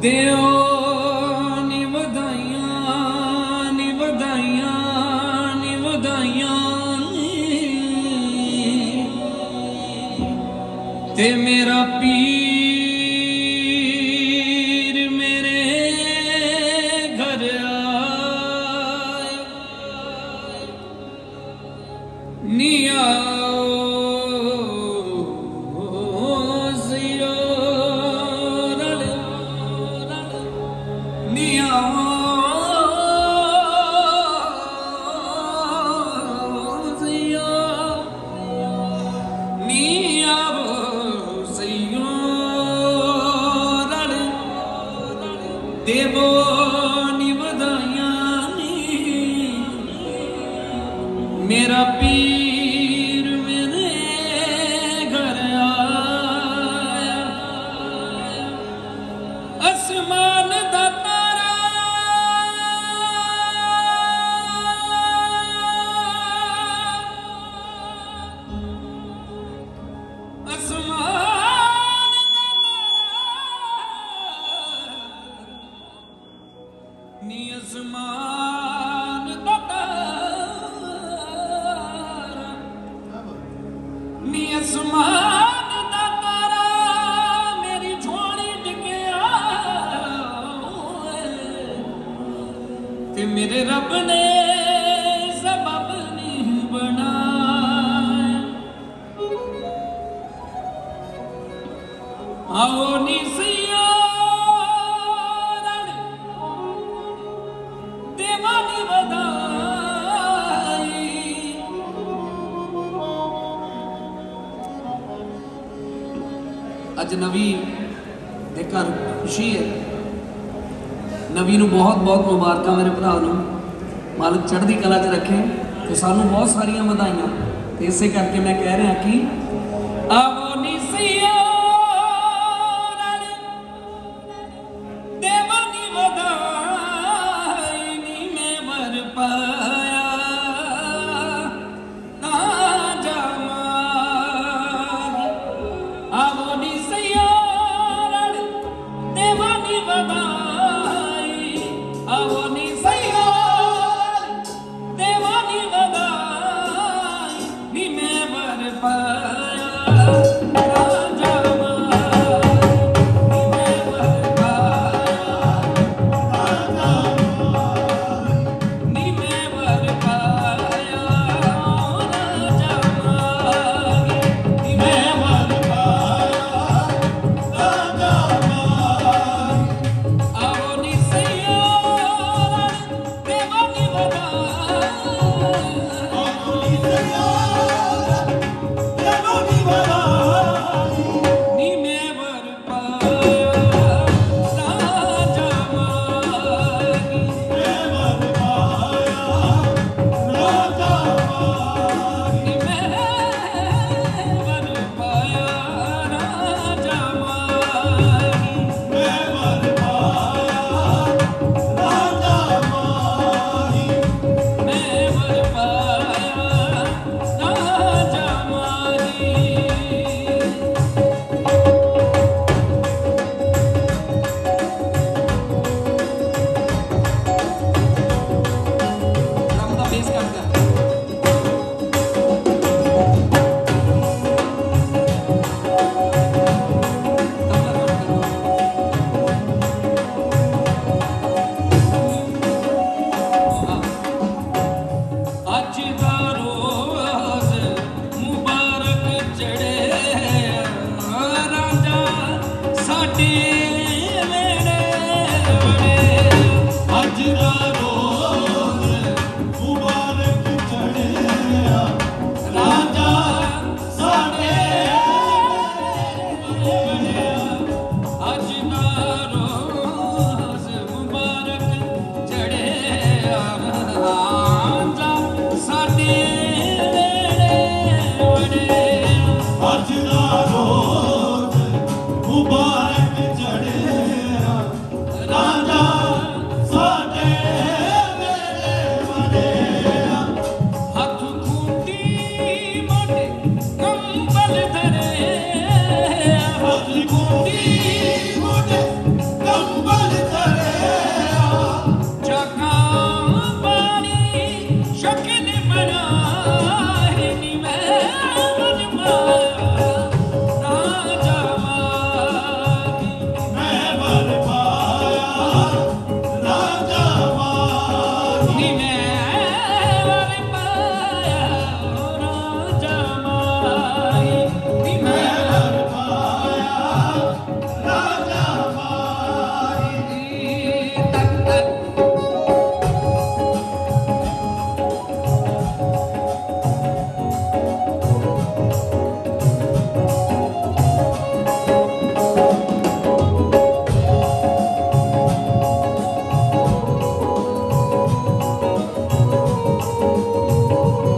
ਦਿਓ ਨੀ ਵਧਾਈਆਂ ਨੀ ਵਧਾਈਆਂ ਨੀ। ਵਧਾਈਆਂ ਤੇ ਮੇਰਾ ਪੀ ਦੇਵੋ ਨੀ ਵਧਾਈਆਂ ਨੀ। ਮੇਰਾ ਪੀਰ ਮੇਰੇ ਘਰ ਆਇਆ। ਅਸਮਾਨ ਦਾ ਨੀ ਅਸਮਾਨ ਦਾ ਨੀ ਅਸਮਾਨ ਦਾ ਤਾਰਾ ਮੇਰੀ ਝੋਲੀ ਡਿੱਗਿਆ ਤੇ ਮੇਰੇ ਰੱਬ ਨੇ ਸਬਬ ਨਹੀਂ ਬਣਾਇਆ। ਆਓ ਨੀ ਅੱਜ ਨਵੀ ਦੇ ਘਰ ਖੁਸ਼ੀ ਹੈ। ਨਵੀ ਨੂੰ ਬਹੁਤ ਬਹੁਤ ਮੁਬਾਰਕਾਂ ਮੇਰੇ ਭਰਾ ਨੂੰ। ਮਾਲਕ ਚੜ੍ਹਦੀ ਕਲਾ 'ਚ ਰੱਖੇ ਤੇ ਸਾਨੂੰ ਬਹੁਤ ਸਾਰੀਆਂ ਵਧਾਈਆਂ। ਤੇ ਇਸੇ ਕਰਕੇ ਮੈਂ ਕਹਿ ਰਿਹਾ ਕਿ ਆਵੋ I long. Shocking! Oh.